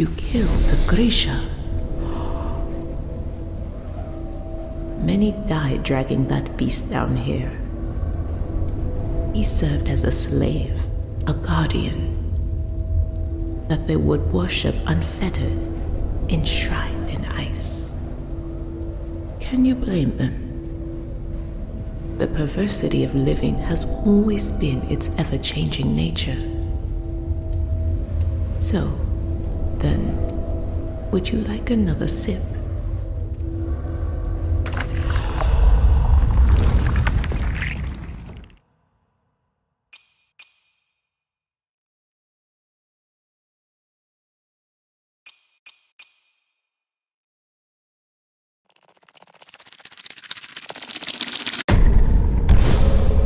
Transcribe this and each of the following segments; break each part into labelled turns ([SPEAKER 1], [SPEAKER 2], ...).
[SPEAKER 1] You killed the Grisha. Many died dragging that beast down here. He served as a slave, a guardian, that they would worship unfettered, enshrined in ice. Can you blame them? The perversity of living has always been its ever changing nature. So, then, would you like another sip?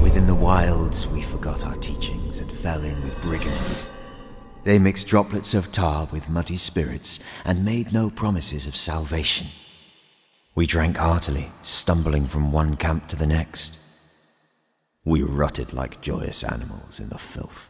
[SPEAKER 2] Within the wilds, we forgot our teachings and fell in with brigands. They mixed droplets of tar with muddy spirits and made no promises of salvation. We drank heartily, stumbling from one camp to the next. We rotted like joyous animals in the filth.